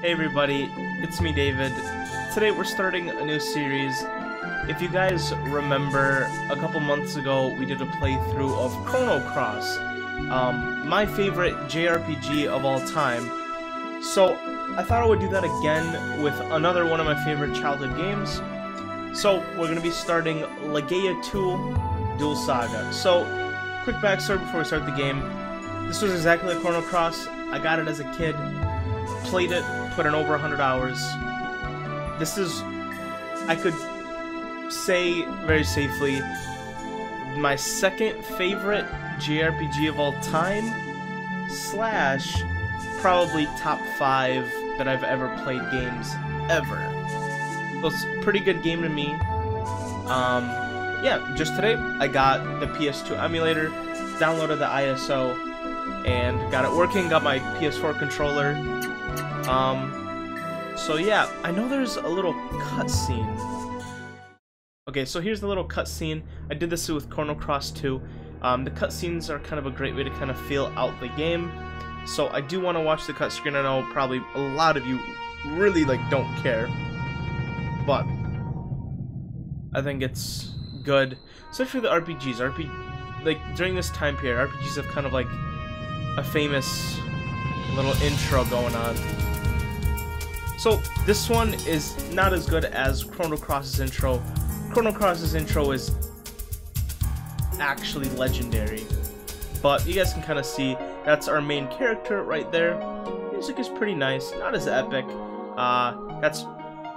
Hey everybody, it's me David. Today we're starting a new series. If you guys remember, a couple months ago we did a playthrough of Chrono Cross, um, my favorite JRPG of all time. So I thought I would do that again with another one of my favorite childhood games. So we're going to be starting Legaia 2 Duel Saga. So, quick backstory before we start the game. This was exactly like Chrono Cross. I got it as a kid, played it, put in over 100 hours. This is, I could say very safely, my second favorite JRPG of all time, slash, probably top five that I've ever played games ever. So it's a pretty good game to me. Um, yeah, just today I got the PS2 emulator, downloaded the ISO, and got it working. Got my PS4 controller. Um, so yeah, I know there's a little cutscene. Okay, so here's the little cutscene. I did this with Chrono Cross 2. Um, the cutscenes are kind of a great way to kind of feel out the game. So I do want to watch the cutscene. I know probably a lot of you really like don't care, but I think it's good, especially the RPGs. RP like during this time period, RPGs have kind of like a famous little intro going on. So this one is not as good as Chrono Cross's intro. Chrono Cross's intro is actually legendary. But you guys can kind of see that's our main character right there. Music is pretty nice, not as epic. Uh, that's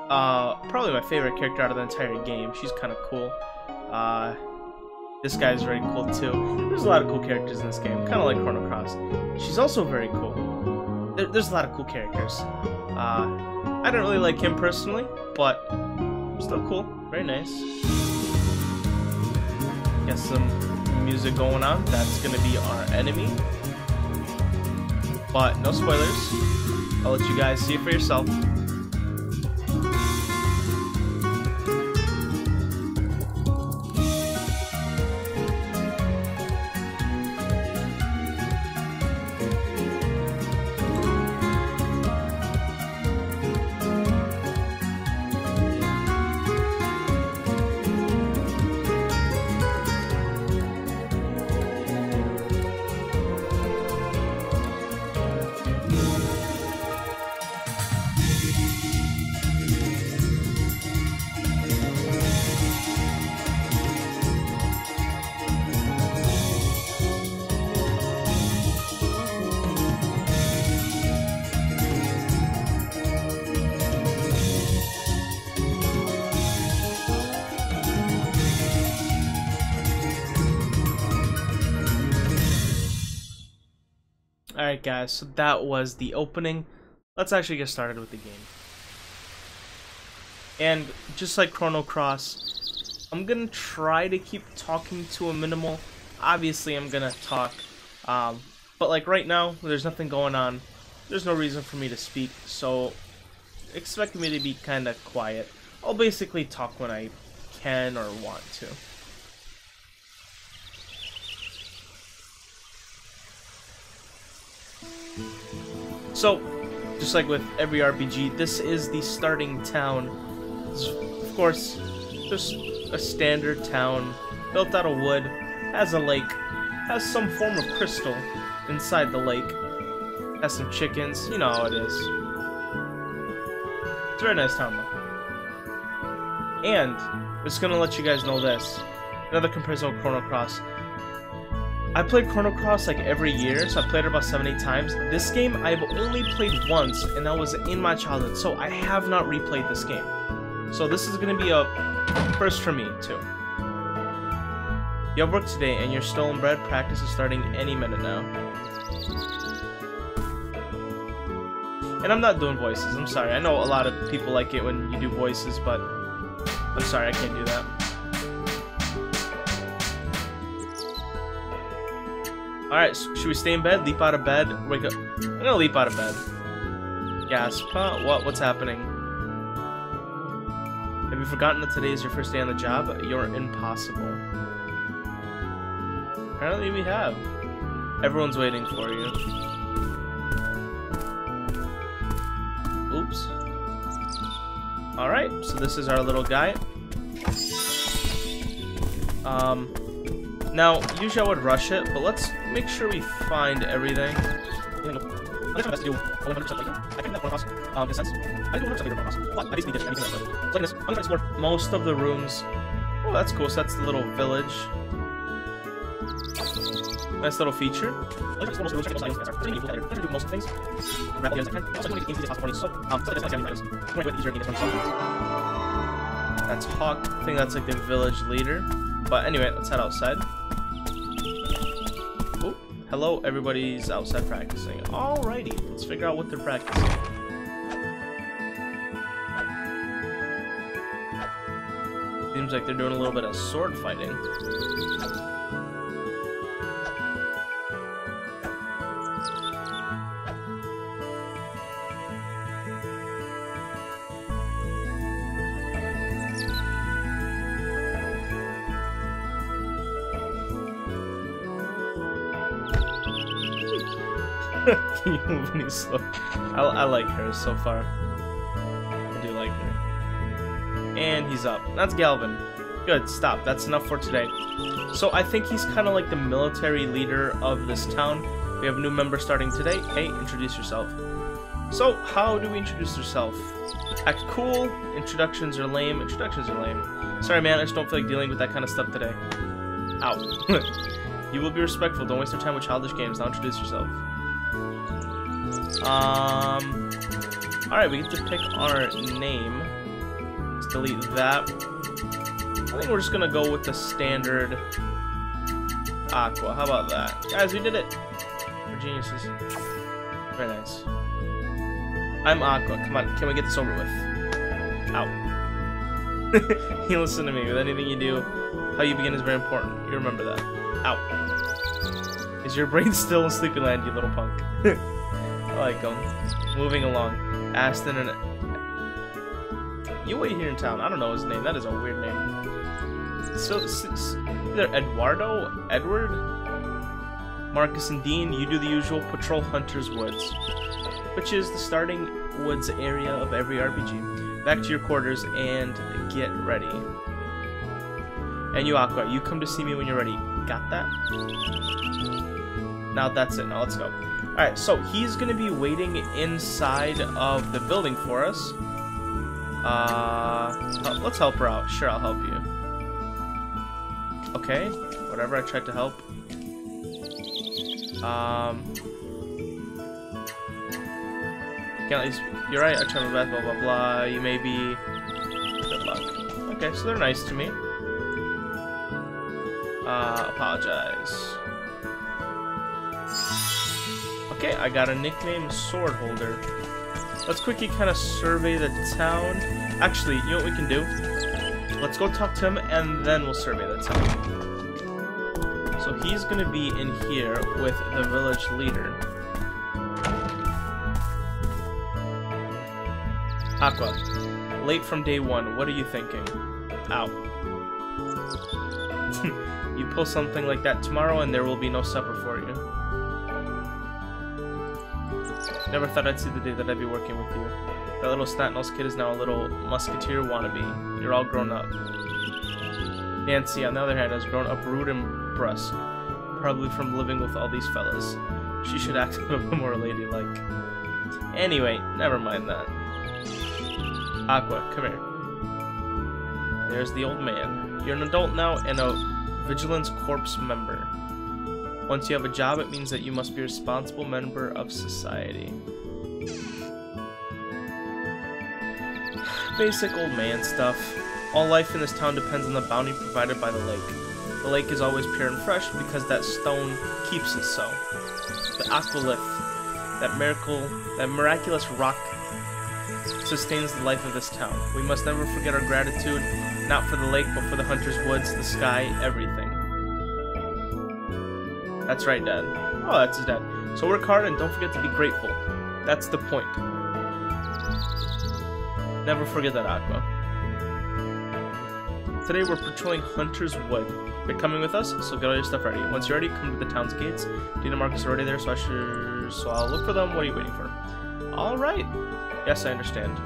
uh, probably my favorite character out of the entire game. She's kind of cool. Uh, this guy's very cool too. There's a lot of cool characters in this game, kind of like Chrono Cross. She's also very cool. There, there's a lot of cool characters. Uh, I don't really like him personally, but still cool. Very nice. Got some music going on. That's gonna be our enemy. But no spoilers. I'll let you guys see it for yourself. Alright guys, so that was the opening. Let's actually get started with the game. And just like Chrono Cross, I'm gonna try to keep talking to a minimal. Obviously I'm gonna talk, um, but like right now, there's nothing going on. There's no reason for me to speak, so expect me to be kinda quiet. I'll basically talk when I can or want to. So, just like with every RPG, this is the starting town. Of course, just a standard town, built out of wood, has a lake, has some form of crystal inside the lake, has some chickens, you know how it is. It's a very nice town, though. And, just gonna let you guys know this. Another comparison with Chrono Cross. I played Chrono Cross like every year, so I played it about 70 times. This game I've only played once, and that was in my childhood, so I have not replayed this game. So this is going to be a first for me, too. You have work today, and your stolen bread practice is starting any minute now. And I'm not doing voices, I'm sorry. I know a lot of people like it when you do voices, but I'm sorry, I can't do that. Alright, should we stay in bed? Leap out of bed? Wake up. I'm gonna leap out of bed. Gasp. Huh? What? What's happening? Have you forgotten that today is your first day on the job? You're impossible. Apparently we have. Everyone's waiting for you. Oops. Alright, so this is our little guy. Um, now, usually I would rush it, but let's make sure we find everything. I think do 100% later. I think that one cost, um, a sense. I do 100% later one cost. But I basically ditch everything that's So like this, I'm gonna explore most of the rooms. Oh, that's cool. So that's the little village. Nice little feature. I like to explore most of the rooms, check out most items, later. I'm gonna do most of things. Wrap as I can. Also, I want to make the games easy as possible so, um, so like this, I items. I'm going to do it easier in this one. That's Hawk. I think that's like the village leader. But anyway, let's head outside. Hello, everybody's outside practicing. Alrighty, let's figure out what they're practicing. Seems like they're doing a little bit of sword fighting. Can you move any slower? I, I like her so far. I do like her. And he's up. That's Galvin. Good, stop. That's enough for today. So I think he's kind of like the military leader of this town. We have a new member starting today. Hey, introduce yourself. So, how do we introduce yourself? Act cool. Introductions are lame. Introductions are lame. Sorry, man. I just don't feel like dealing with that kind of stuff today. Ow. you will be respectful. Don't waste your time with childish games. Now introduce yourself. Um. Alright, we get to pick our name. Let's delete that. I think we're just gonna go with the standard Aqua. How about that? Guys, we did it! We're geniuses. Very nice. I'm Aqua. Come on, can we get this over with? Ow. you listen to me. With anything you do, how you begin is very important. You remember that. Ow. Is your brain still in Sleepyland, you little punk? Like him. Moving along. Aston and... You wait here in town. I don't know his name. That is a weird name. So, either Eduardo? Edward? Marcus and Dean, you do the usual patrol Hunter's Woods, which is the starting woods area of every RPG. Back to your quarters and get ready. And you, Aqua, you come to see me when you're ready. Got that? Now that's it. Now let's go. Alright, so he's to be waiting inside of the building for us. Uh, let's help her out. Sure, I'll help you. Okay, whatever, I tried to help. Um, can at least, you're right, I tried my best, blah, blah, blah. You may be, good luck. Okay, so they're nice to me. Uh, apologize. Okay, I got a nickname, Sword Holder. Let's quickly kind of survey the town. Actually, you know what we can do? Let's go talk to him, and then we'll survey the town. So he's going to be in here with the village leader. Aqua, late from day one, what are you thinking? Ow. you pull something like that tomorrow and there will be no supper for you. Never thought I'd see the day that I'd be working with you. That little snot-nosed kid is now a little musketeer wannabe. You're all grown up. Nancy, on the other hand, has grown up rude and brusque, probably from living with all these fellas. She should act a little more ladylike. Anyway, never mind that. Aqua, come here. There's the old man. You're an adult now and a Vigilance Corps member. Once you have a job, it means that you must be a responsible member of society. Basic old man stuff. All life in this town depends on the bounty provided by the lake. The lake is always pure and fresh because that stone keeps it so. The aqualith, that miracle, that miraculous rock sustains the life of this town. We must never forget our gratitude, not for the lake, but for the hunter's woods, the sky, everything. That's right, Dad. Oh, that's his dad. So work hard and don't forget to be grateful. That's the point. Never forget that, Aqua. Today we're patrolling Hunter's Wood. You're coming with us, so get all your stuff ready. Once you're ready, come to the town's gates. And Marcus are already there, so I should... So I'll look for them. What are you waiting for? Alright. Yes, I understand.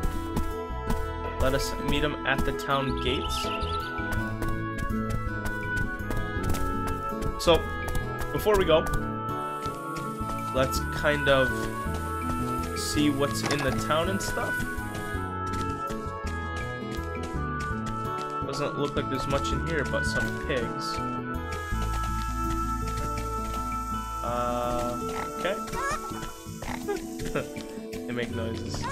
let us meet him at the town gates. So, before we go, let's kind of see what's in the town and stuff. Doesn't look like there's much in here but some pigs. Uh, okay. they make noises.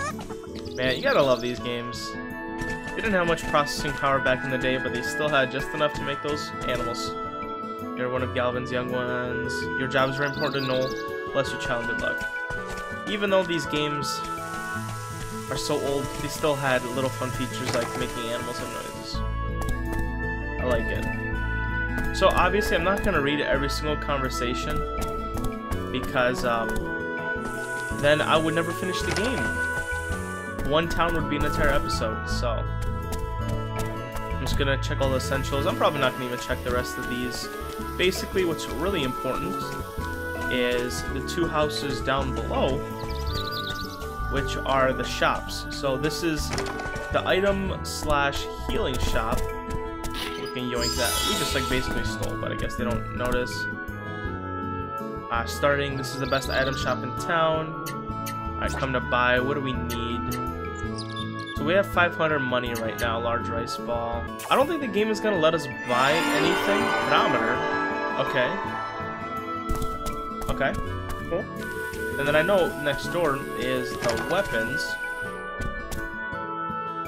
Man, you gotta love these games. They didn't have much processing power back in the day, but they still had just enough to make those animals. You're one of Galvin's young ones. Your job is very important to know. Bless your child, good luck. Even though these games are so old, they still had little fun features like making animals and noises. I like it. So obviously I'm not going to read every single conversation because um, then I would never finish the game. One town would be an entire episode, so I'm just gonna check all the essentials. I'm probably not gonna even check the rest of these. Basically, what's really important is the two houses down below, which are the shops. So this is the item slash healing shop. We can yoink that. We just like basically stole, but I guess they don't notice. Uh, starting, this is the best item shop in town. I come to buy, what do we need? So we have 500 money right now, large rice ball. I don't think the game is gonna let us buy anything. Pedometer. Okay. Okay. Cool. And then I know next door is the weapons.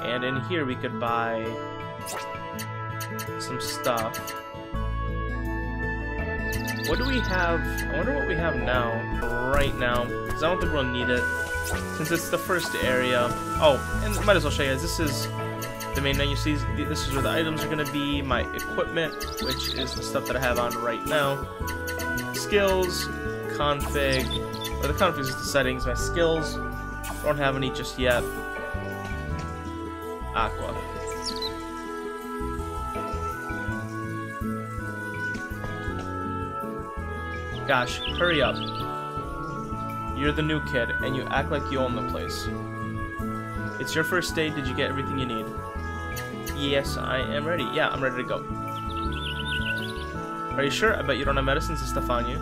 And in here we could buy some stuff. What do we have? I wonder what we have now, right now, because I don't think we'll need it, since it's the first area. Oh, and might as well show you guys, this is the main menu. See, this is where the items are going to be, my equipment, which is the stuff that I have on right now, skills, config, or the config is the settings, my skills, don't have any just yet, aqua. Gosh, hurry up. You're the new kid, and you act like you own the place. It's your first day, did you get everything you need? Yes, I am ready. Yeah, I'm ready to go. Are you sure? I bet you don't have medicines and stuff on you.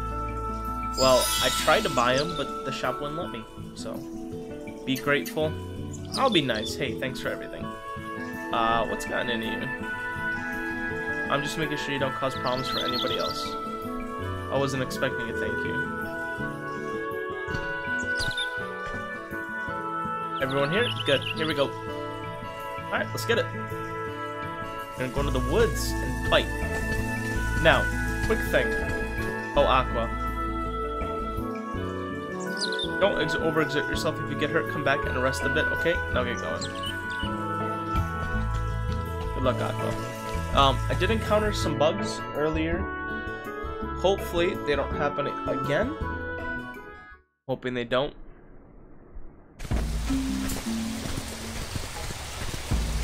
Well, I tried to buy them, but the shop wouldn't let me, so... Be grateful. I'll be nice. Hey, thanks for everything. Uh, what's gotten into you? I'm just making sure you don't cause problems for anybody else. I wasn't expecting a thank you. Everyone here? Good. Here we go. Alright, let's get it. Gonna go into the woods and fight. Now, quick thing. Oh, Aqua. Don't overexert yourself. If you get hurt, come back and rest a bit, okay? Now get going. Good luck, Aqua. Um, I did encounter some bugs earlier Hopefully they don't happen again. Hoping they don't.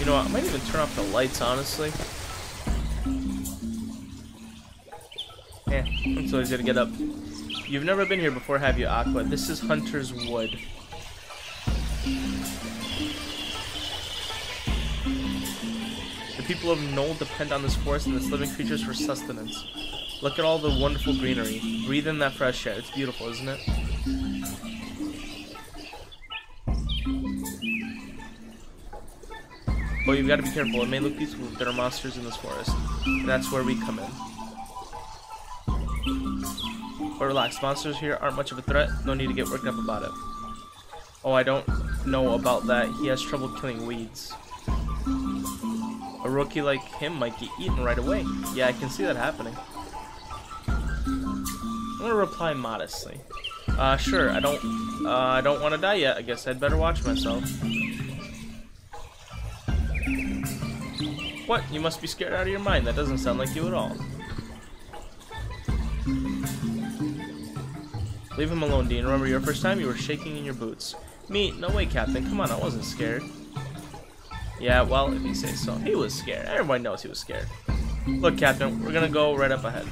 Know what, I might even turn off the lights, honestly. Yeah, so easy to get up. You've never been here before, have you, Aqua? This is Hunter's Wood. The people of Nohl depend on this forest and its living creatures for sustenance. Look at all the wonderful greenery. Breathe in that fresh air. It's beautiful, isn't it? But you've got to be careful. It may look peaceful, but there are monsters in this forest. And that's where we come in. But relax, monsters here aren't much of a threat. No need to get worked up about it. Oh, I don't know about that. He has trouble killing weeds. A rookie like him might get eaten right away. Yeah, I can see that happening. I'm gonna reply modestly. Uh, sure, I don't, uh, I don't want to die yet. I guess I'd better watch myself. What? You must be scared out of your mind. That doesn't sound like you at all. Leave him alone, Dean. Remember your first time you were shaking in your boots. Me? No way, Captain. Come on, I wasn't scared. Yeah, well, if you say so. He was scared. Everybody knows he was scared. Look, Captain, we're gonna go right up ahead.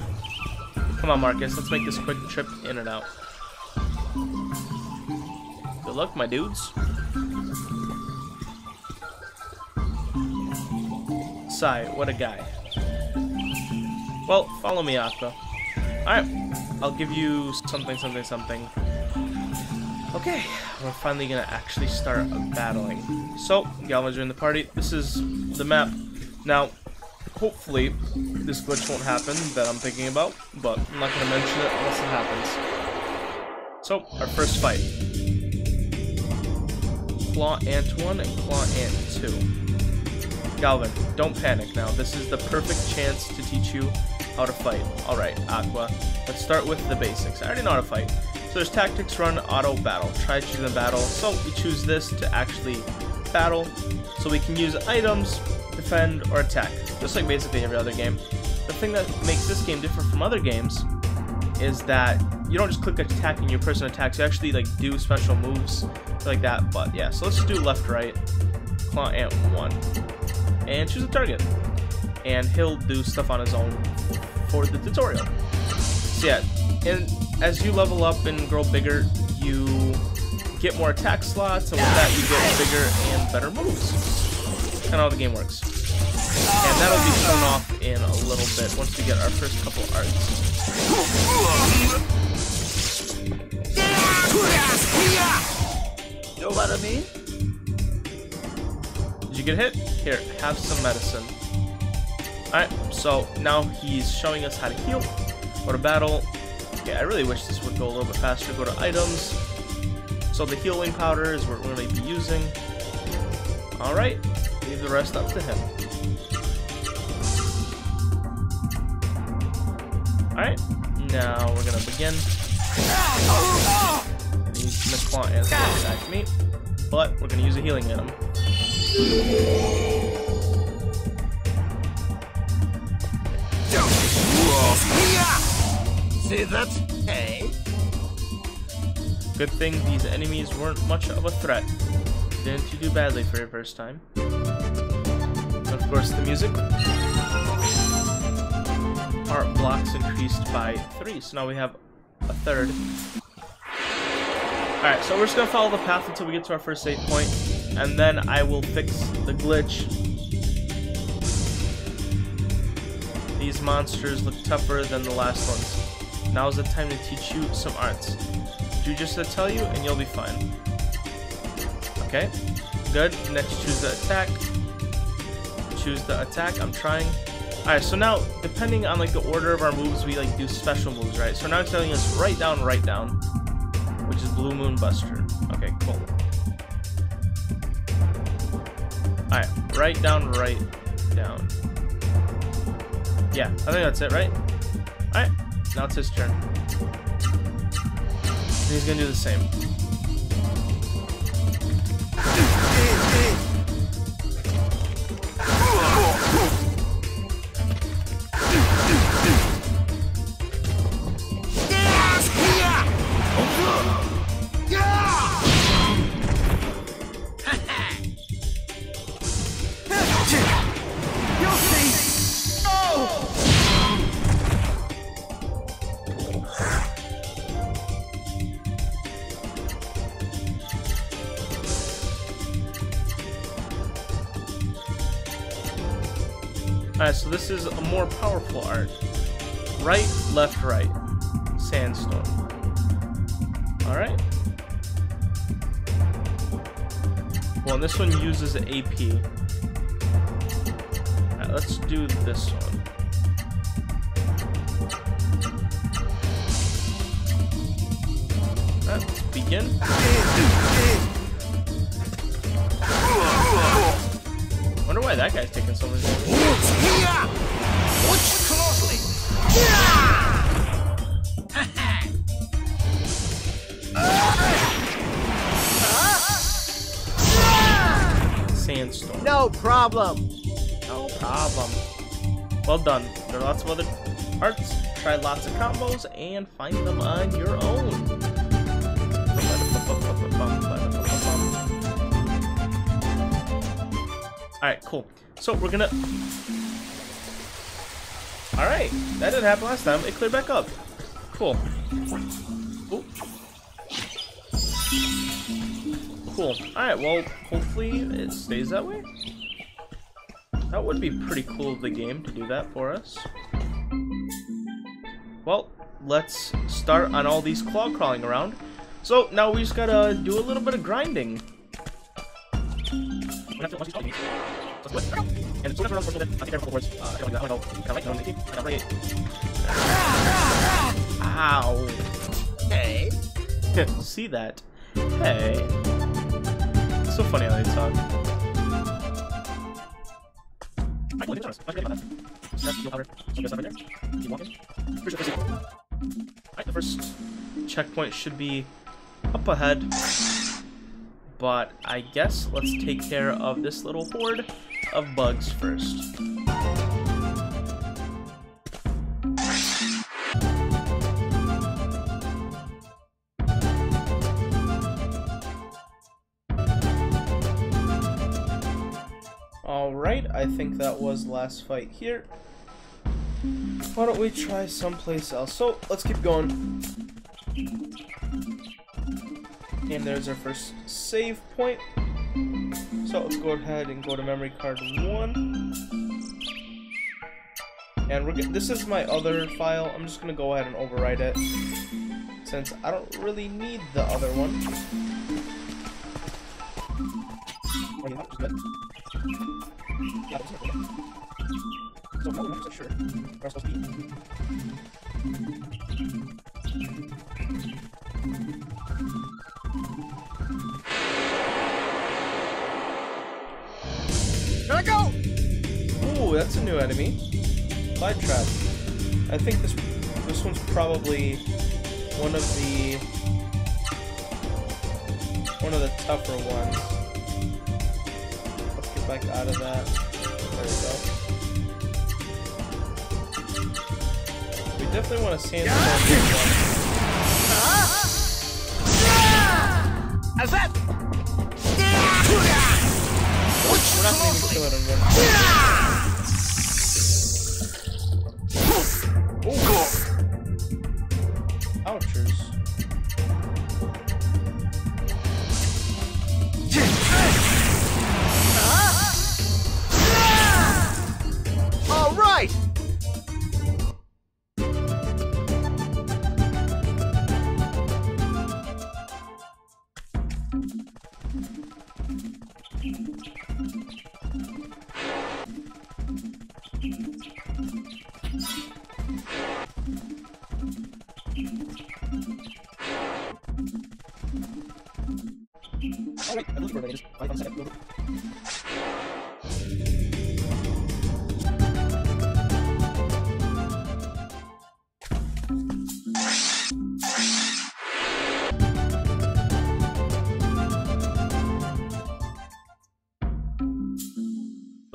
Come on, Marcus. Let's make this quick trip in and out. Good luck, my dudes. Sai, what a guy. Well, follow me, Aqua. Alright, I'll give you something, something, something. Okay, we're finally gonna actually start battling. So, Galvin joined the party. This is the map. Now, hopefully, this glitch won't happen that I'm thinking about, but I'm not gonna mention it unless it happens. So, our first fight. Claw Ant 1 and Claw Ant 2. Galvin, don't panic now. This is the perfect chance to teach you how to fight. Alright, Aqua. Let's start with the basics. I already know how to fight. So there's tactics, run, auto, battle. Try choosing the battle. So we choose this to actually battle. So we can use items, defend, or attack. Just like basically every other game. The thing that makes this game different from other games is that you don't just click attack and your person attacks. You actually like do special moves like that. But yeah, so let's do left, right, claw ant one, and choose a target. And he'll do stuff on his own for the tutorial. So yeah, and as you level up and grow bigger, you get more attack slots, and with that you get bigger and better moves. Kind of how the game works. And that'll be shown off in a little bit once we get our first couple arts. Know what I mean? Get hit? Here, have some medicine. Alright, so now he's showing us how to heal. Go to battle. Okay, I really wish this would go a little bit faster. Go to items. So the healing powder is what we're going to be using. Alright, leave the rest up to him. Alright, now we're going to begin. He's gonna claw and attack me, but we're going to use a healing item. See that? Hey? Good thing these enemies weren't much of a threat. Didn't you do badly for your first time? Of course, the music. Art blocks increased by three, so now we have a third. Alright, so we're just gonna follow the path until we get to our first save point, and then I will fix the glitch. These monsters look tougher than the last ones. Now's the time to teach you some arts. Do just I tell you, and you'll be fine. Okay, good. Next, choose the attack. Choose the attack. I'm trying. Alright, so now, depending on like the order of our moves, we like do special moves, right? So now it's telling us right down, right down, which is Blue Moon Buster. Okay, cool. Alright, right down, right down. Yeah, I think that's it, right? Alright, now it's his turn. He's gonna do the same. Right, left, right. Sandstorm. Alright. Well, this one uses AP. Alright, let's do this one. Let's begin. Wonder why that guy's taking so long. Sandstorm. No problem. No problem. Well done. There are lots of other arts. Try lots of combos and find them on your own. Alright, cool. So we're gonna... Alright, that didn't happen last time. It cleared back up. Cool. Ooh. Cool. Alright, well, hopefully it stays that way. That would be pretty cool of the game to do that for us. Well, let's start on all these claw crawling around. So now we just gotta do a little bit of grinding. Ow. Hey. See that? Hey. so funny how they talk. the first checkpoint should be up ahead. But I guess let's take care of this little horde of bugs first. Alright, I think that was last fight here. Why don't we try someplace else? So, let's keep going. And there's our first save point. So let's go ahead and go to memory card 1. And we're this is my other file. I'm just going to go ahead and overwrite it. Since I don't really need the other one. That's a new enemy. Light trap. I think this this one's probably one of the one of the tougher ones. Let's get back out of that. There we go. We definitely want to sandstorm this one. We're not gonna kill it on one. Oh god!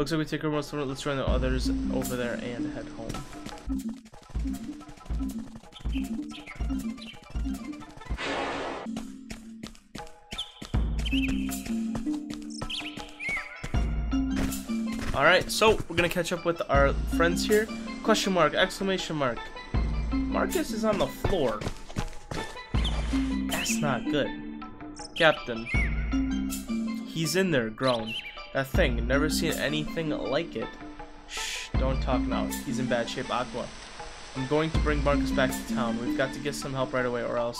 Looks like we take our most one. Let's join the others over there and head home. Alright, so we're gonna catch up with our friends here. Question mark, exclamation mark. Marcus is on the floor. That's not good. Captain. He's in there, grown. That thing, never seen anything like it. Shh, don't talk now. He's in bad shape, Aqua. I'm going to bring Marcus back to town. We've got to get some help right away or else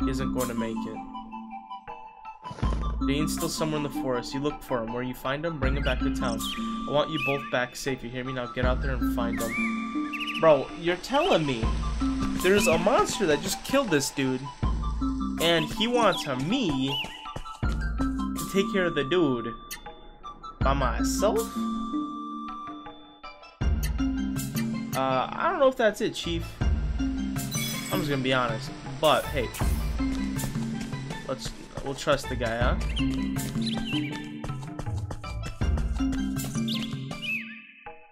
he isn't going to make it. Dane's still somewhere in the forest. You look for him. Where you find him, bring him back to town. I want you both back safe. You hear me? Now get out there and find him. Bro, you're telling me there's a monster that just killed this dude and he wants me to take care of the dude by myself? Uh, I don't know if that's it, Chief. I'm just gonna be honest. But, hey. Let's, we'll trust the guy, huh?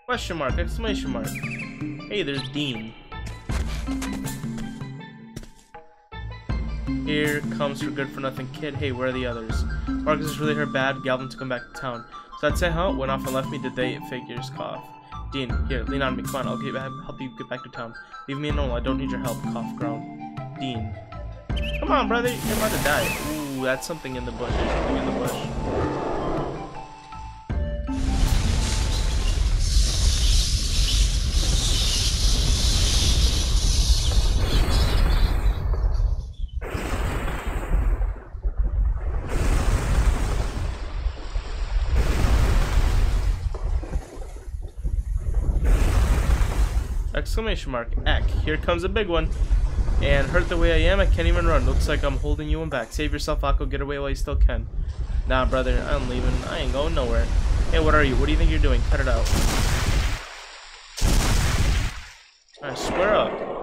Question mark, exclamation mark. Hey, there's Dean. Here comes your good for nothing kid. Hey, where are the others? Marcus is really hurt bad. Galvin took him back to town. So huh? Went off and left me. Did they figures cough? Dean, here, lean on me. Come on, I'll get, help you get back to town. Leave me alone. I don't need your help. Cough groan. Dean. Come on, brother. You're about to die. Ooh, that's something in the bush. Something in the bush. Exclamation mark. Eck. Here comes a big one. And hurt the way I am, I can't even run. Looks like I'm holding you in back. Save yourself, Aqua. Get away while you still can. Nah, brother. I'm leaving. I ain't going nowhere. Hey, what are you? What do you think you're doing? Cut it out. Alright, square up.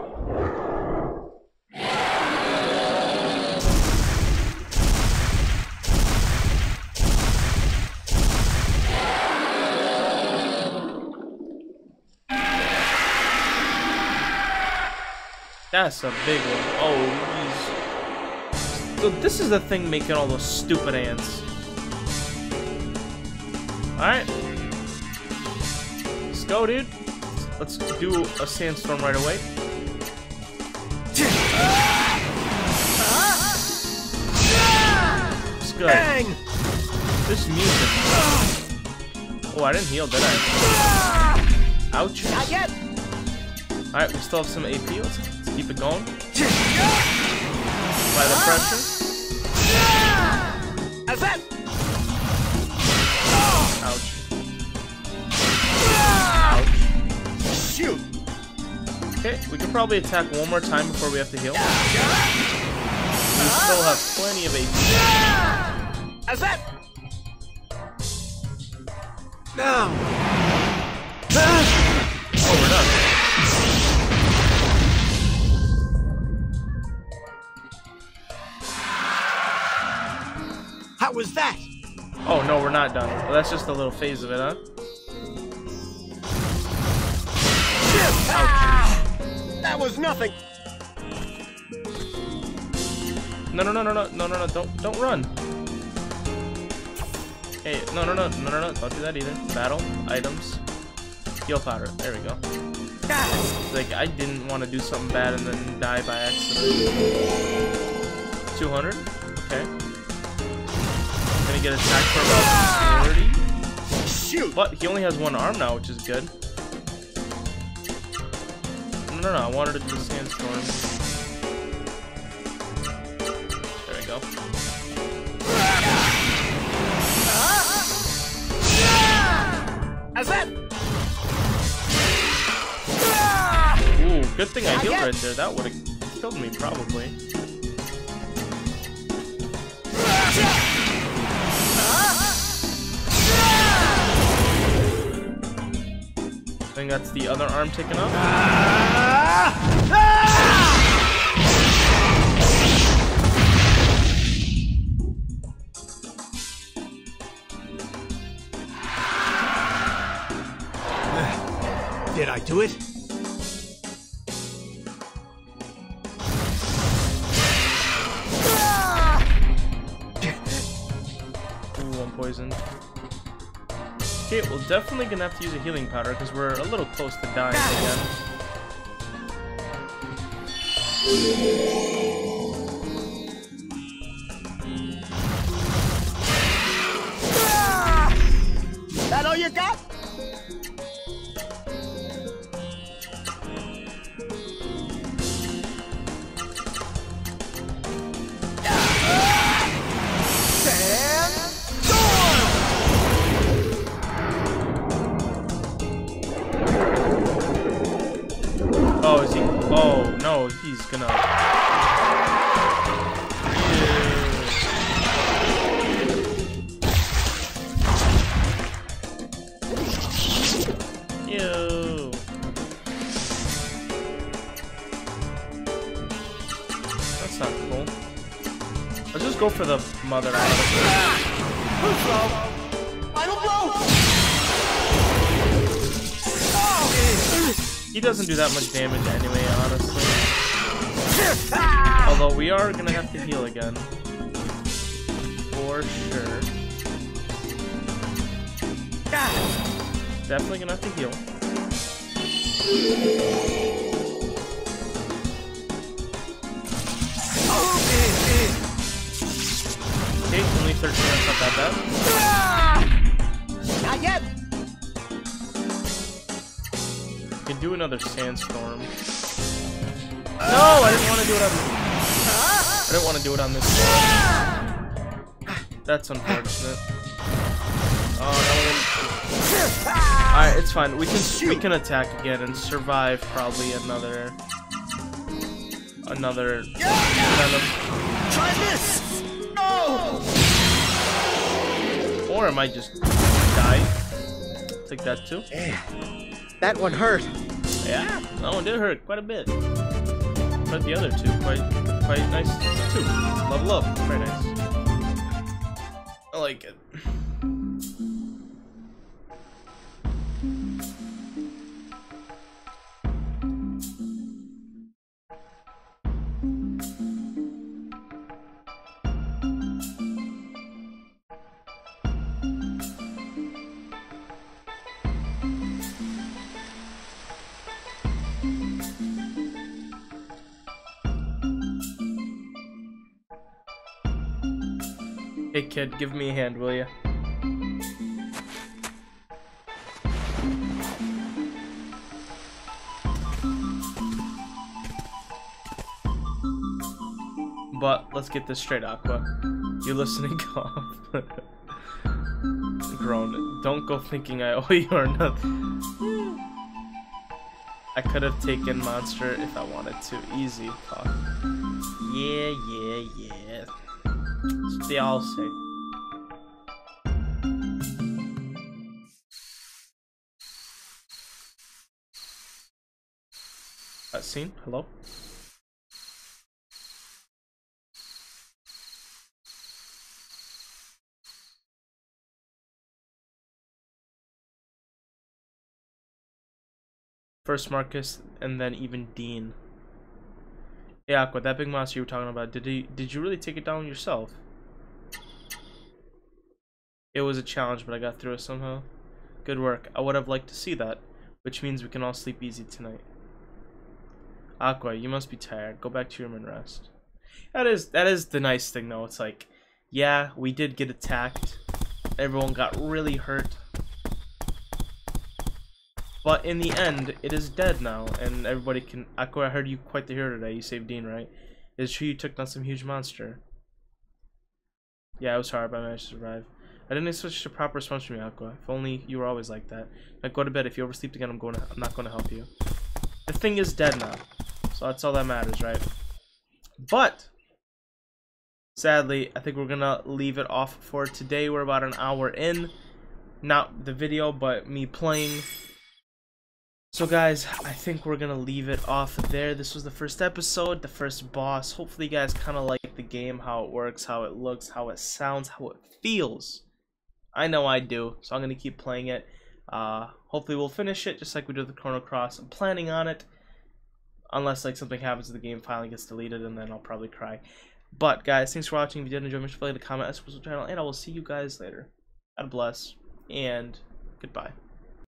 That's a big one. Oh, geez. So this is the thing making all those stupid ants. Alright. Let's go, dude. Let's do a sandstorm right away. It's good. Bang! This music. Oh, I didn't heal, did I? Ah! Ouch. Not yet. Alright, we still have some AP. Let's keep it going. By the pressure. As that. Ouch. Ouch. Shoot. Okay, we can probably attack one more time before we have to heal. We still have uh-huh. plenty of AP. As that. Now. Was that? Oh, no, we're not done. Well, that's just a little phase of it, huh? That was nothing. No, no, no, no, no, no, no, no, don't, don't run. Hey, no, no, no, no, no, no, don't do that either. Battle, items, heal powder. There we go. Like, I didn't want to do something bad and then die by accident. 200? Okay. Get attacked for about 30. Shoot. But he only has one arm now, which is good. No, no, no, I wanted to do sandstorm. There we go. As that. Ooh, good thing I healed right there. That would have killed me, probably. I think that's the other arm taken up. Did I do it? Ooh, I'm poisoned. Okay, we're definitely gonna have to use a healing powder because we're a little close to dying again. Ah! That all you got? That's not cool. Let's just go for the mother out of Final blow! He doesn't do that much damage anyway, honestly. Although we are gonna have to heal again. For sure. Definitely gonna have to heal. Okay, only 13, that's not that bad. Not yet. We can do another sandstorm. No, I didn't want to do it on. I didn't want to do it on this. That's unfortunate. Oh no! Alright, it's fine. We can we can attack again and survive probably another another venom. Try this! No! Or am I might just die. Take that too. Eh, that one hurt. Yeah, that one did hurt quite a bit. But the other two, quite quite nice too. Level up, very nice. I like it. Give me a hand, will you? But let's get this straight, Aqua. You listening, cough? Groan. Don't go thinking I owe you or nothing. I could have taken Monster if I wanted to. Easy, cough. Yeah, yeah, yeah. That's what they all say. That scene? Hello? First Marcus, and then even Dean. Yeah, Aqua, that big monster you were talking about, did he did you really take it down yourself? It was a challenge, but I got through it somehow. Good work. I would have liked to see that, which means we can all sleep easy tonight. Aqua, you must be tired. Go back to your room and rest. That is that is the nice thing though. It's like, yeah, we did get attacked. Everyone got really hurt. But in the end, it is dead now, and everybody can. Aqua, I heard you quite the hero today. You saved Dean, right? It's true you took down some huge monster. Yeah, it was hard, but I managed to survive. I didn't expect such a proper response from you, Aqua. If only you were always like that. Now go to bed. If you oversleep again, I'm going. To, I'm not going to help you. The thing is dead now, so that's all that matters, right? But sadly, I think we're gonna leave it off for today. We're about an hour in, not the video, but me playing. So guys, I think we're gonna leave it off there. This was the first episode, the first boss. Hopefully you guys kind of like the game, how it works, how it looks, how it sounds, how it feels. I know I do, so I'm gonna keep playing it. Uh, hopefully we'll finish it just like we did with the Chrono Cross. I'm planning on it, unless like something happens to the game, finally gets deleted, and then I'll probably cry. But guys, thanks for watching. If you did enjoy, make sure to like, comment, subscribe to the channel, and I will see you guys later. God bless, and goodbye.